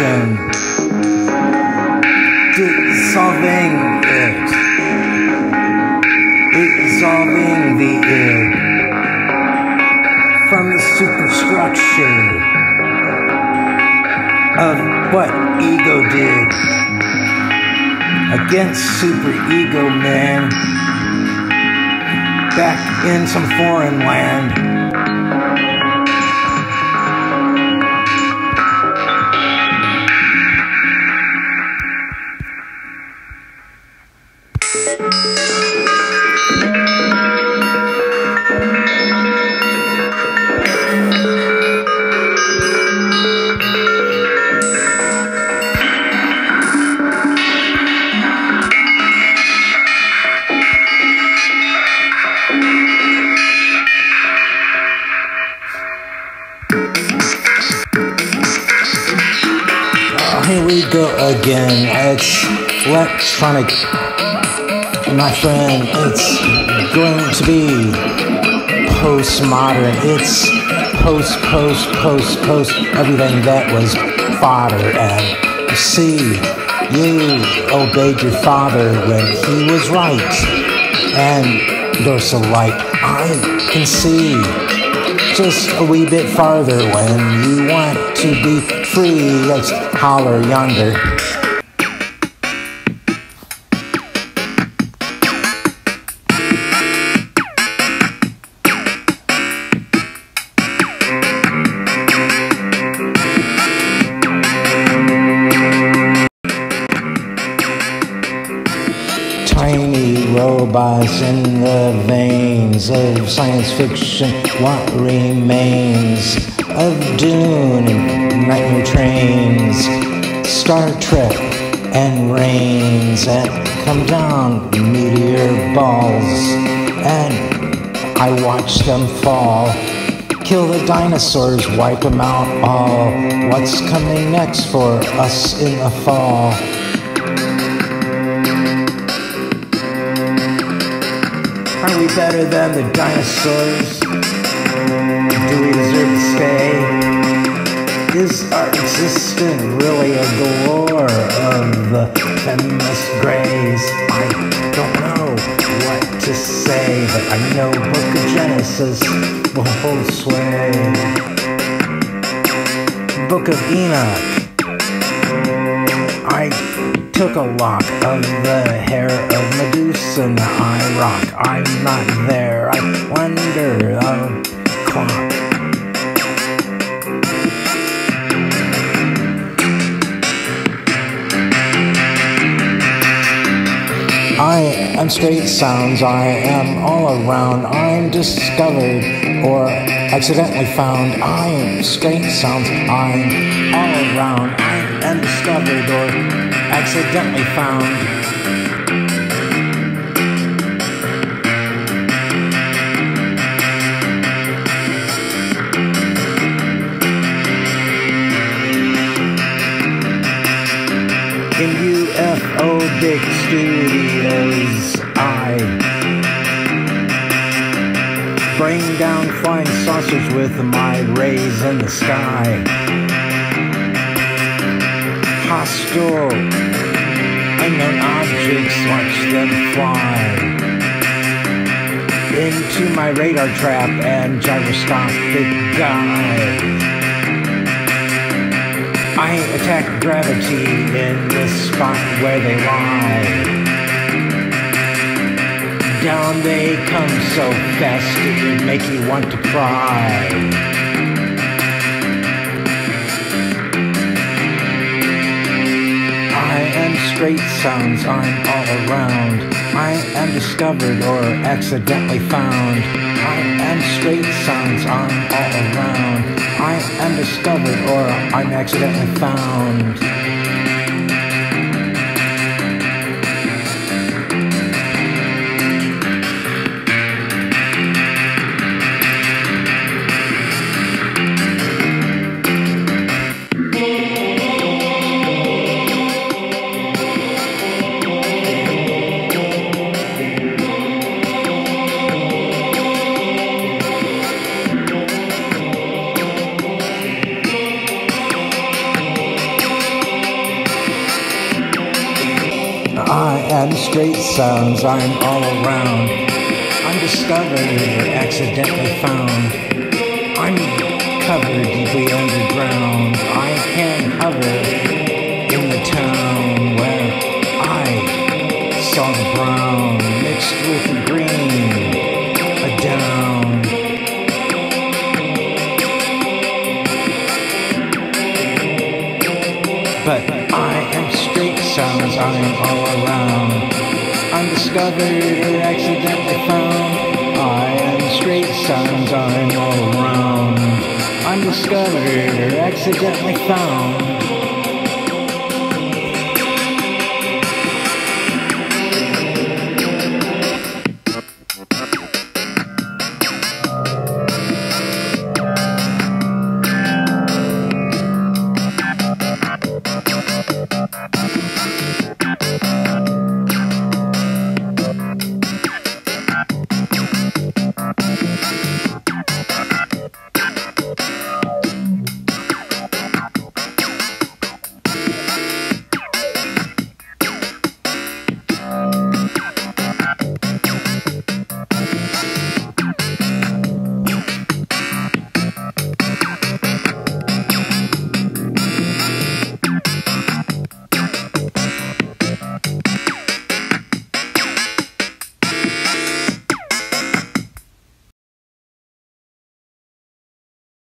institution, dissolving it, dissolving the id from the superstructure of what ego did against super ego man back in some foreign land. Here we go again. It's electronic, my friend. It's going to be postmodern. It's post, post, post, post, everything that was fodder. And see, you obeyed your father when he was right. And dorsal light, I can see just a wee bit farther when you want to be free. Let's holler yonder. Tiny robots in the veins of science fiction. What remains of Dune and nightmare trains? Star Trek and rains that come down meteor balls, and I watch them fall. Kill the dinosaurs, wipe them out all. What's coming next for us in the fall? Are we better than the dinosaurs? Do we deserve to stay? Is our existence really a galore of the feminist grays? I don't know what to say, but I know Book of Genesis will hold sway. Book of Enoch. I took a lock of the hair of Medusa. Now I rock. I'm not there. I wonder. Uh, clock. I am straight sounds, I am all around, I'm discovered or accidentally found. I am straight sounds, I'm all around, I am discovered or accidentally found. In UFO Big Studios, I bring down flying saucers with my rays in the sky. Hostile, unknown objects, watch them fly into my radar trap and gyroscopic guide. I attack gravity in the spot where they lie. Down they come so fast it would make you want to cry. I am straight sounds, I'm all around. I am discovered or accidentally found. I am straight sounds, I'm all around. I am discovered or I'm accidentally found. Straight sounds, I'm all around. I'm discovered or accidentally found. I'm covered deeply underground. I can hover in the town where I saw the brown mixed with the green, a down. But I am straight sounds, I am. Or accidentally found. I am straight sounds, I'm all around. Undiscovered or accidentally found.